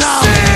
Vietnam